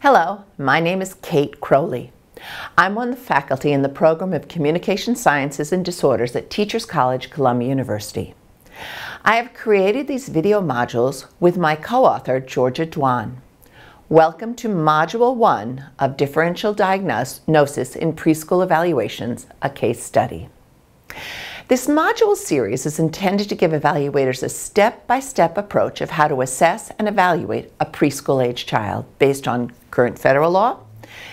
Hello, my name is Cate Crowley. I'm on the faculty in the program of Communication Sciences and Disorders at Teachers College, Columbia University. I have created these video modules with my co-author, Georgia Duan. Welcome to Module 1 of Differential Diagnosis in Preschool Evaluations, a case study. This module series is intended to give evaluators a step-by-step -step approach of how to assess and evaluate a preschool-age child based on current federal law,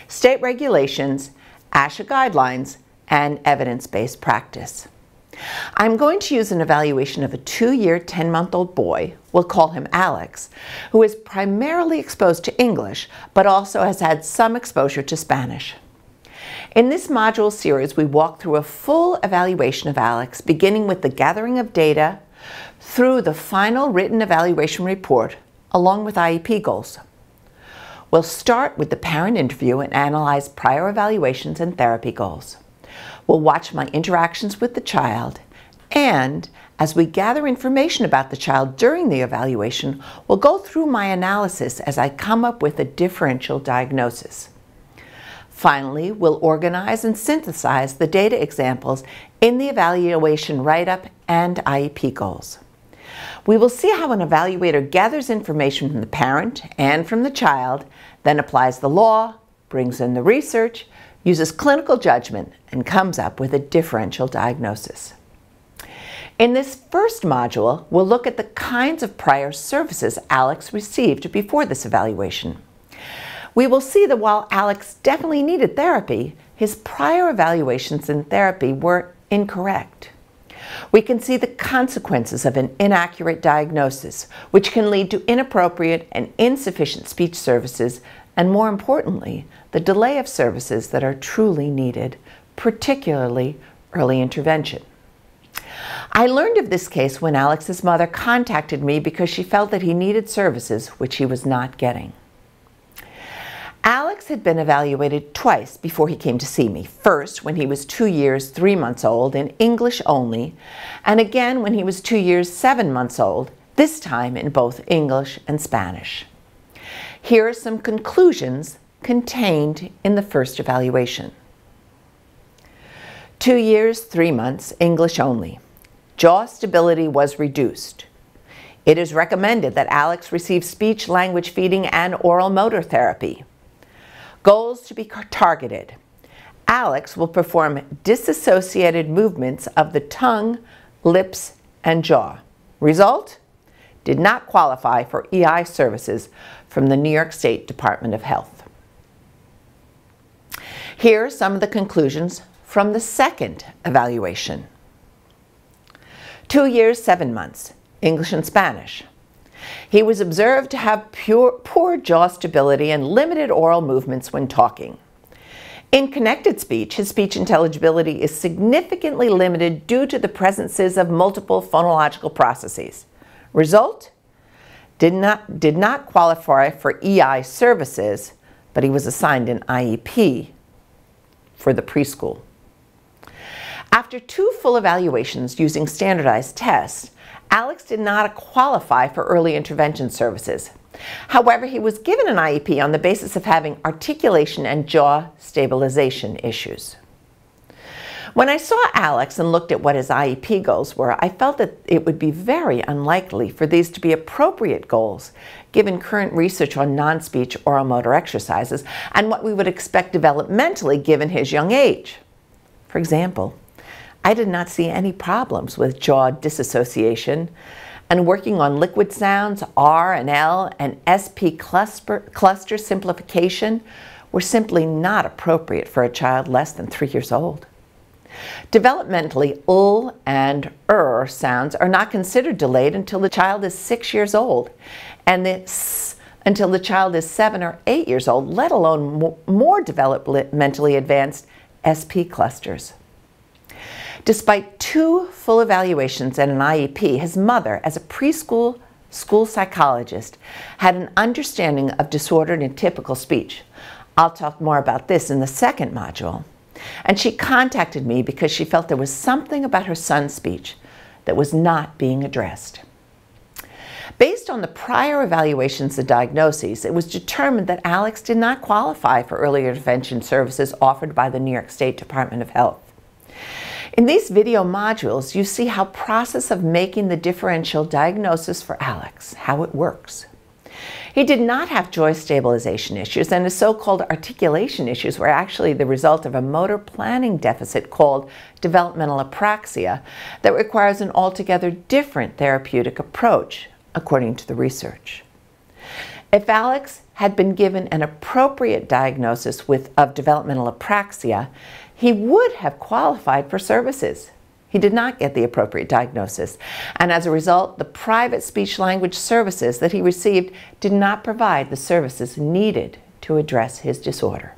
state regulations, ASHA guidelines, and evidence-based practice. I'm going to use an evaluation of a two-year, 10-month-old boy, we'll call him Alex, who is primarily exposed to English, but also has had some exposure to Spanish. In this module series, we walk through a full evaluation of Alex, beginning with the gathering of data through the final written evaluation report, along with IEP goals. We'll start with the parent interview and analyze prior evaluations and therapy goals. We'll watch my interactions with the child, and as we gather information about the child during the evaluation, we'll go through my analysis as I come up with a differential diagnosis. Finally, we'll organize and synthesize the data examples in the evaluation write-up and IEP goals. We will see how an evaluator gathers information from the parent and from the child, then applies the law, brings in the research, uses clinical judgment, and comes up with a differential diagnosis. In this first module, we'll look at the kinds of prior services Alex received before this evaluation we will see that while Alex definitely needed therapy, his prior evaluations in therapy were incorrect. We can see the consequences of an inaccurate diagnosis, which can lead to inappropriate and insufficient speech services, and more importantly, the delay of services that are truly needed, particularly early intervention. I learned of this case when Alex's mother contacted me because she felt that he needed services which he was not getting. Alex had been evaluated twice before he came to see me. First, when he was two years, three months old in English only, and again when he was two years, seven months old, this time in both English and Spanish. Here are some conclusions contained in the first evaluation. Two years, three months, English only. Jaw stability was reduced. It is recommended that Alex receive speech language feeding and oral motor therapy. Goals to be targeted. Alex will perform disassociated movements of the tongue, lips, and jaw. Result? Did not qualify for EI services from the New York State Department of Health. Here are some of the conclusions from the second evaluation. Two years, seven months, English and Spanish. He was observed to have pure, poor jaw stability and limited oral movements when talking. In connected speech, his speech intelligibility is significantly limited due to the presences of multiple phonological processes. Result? Did not, did not qualify for EI services, but he was assigned an IEP for the preschool. After two full evaluations using standardized tests, Alex did not qualify for early intervention services. However, he was given an IEP on the basis of having articulation and jaw stabilization issues. When I saw Alex and looked at what his IEP goals were, I felt that it would be very unlikely for these to be appropriate goals, given current research on non-speech oral motor exercises and what we would expect developmentally given his young age. For example, I did not see any problems with jaw disassociation and working on liquid sounds, R and L, and SP cluster, cluster simplification were simply not appropriate for a child less than three years old. Developmentally, ul and er sounds are not considered delayed until the child is six years old, and the s until the child is seven or eight years old, let alone more developmentally advanced SP clusters. Despite two full evaluations and an IEP, his mother, as a preschool school psychologist, had an understanding of disordered and typical speech. I'll talk more about this in the second module. And she contacted me because she felt there was something about her son's speech that was not being addressed. Based on the prior evaluations and diagnoses, it was determined that Alex did not qualify for early intervention services offered by the New York State Department of Health. In these video modules, you see how process of making the differential diagnosis for Alex, how it works. He did not have jaw stabilization issues, and his so-called articulation issues were actually the result of a motor planning deficit called developmental apraxia that requires an altogether different therapeutic approach, according to the research. If Alex had been given an appropriate diagnosis with, of developmental apraxia, he would have qualified for services. He did not get the appropriate diagnosis, and as a result, the private speech language services that he received did not provide the services needed to address his disorder.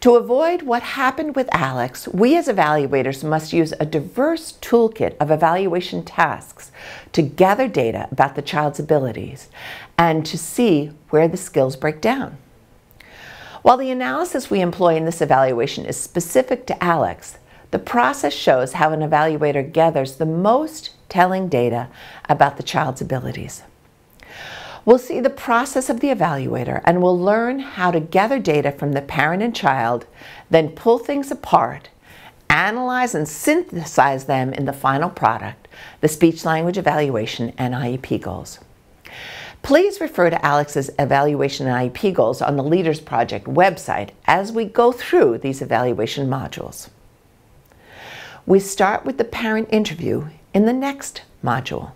To avoid what happened with Alex, we as evaluators must use a diverse toolkit of evaluation tasks to gather data about the child's abilities and to see where the skills break down. While the analysis we employ in this evaluation is specific to Alex, the process shows how an evaluator gathers the most telling data about the child's abilities. We'll see the process of the evaluator and we'll learn how to gather data from the parent and child, then pull things apart, analyze and synthesize them in the final product, the speech language evaluation and IEP goals. Please refer to Alex's evaluation and IEP goals on the Leaders Project website as we go through these evaluation modules. We start with the parent interview in the next module.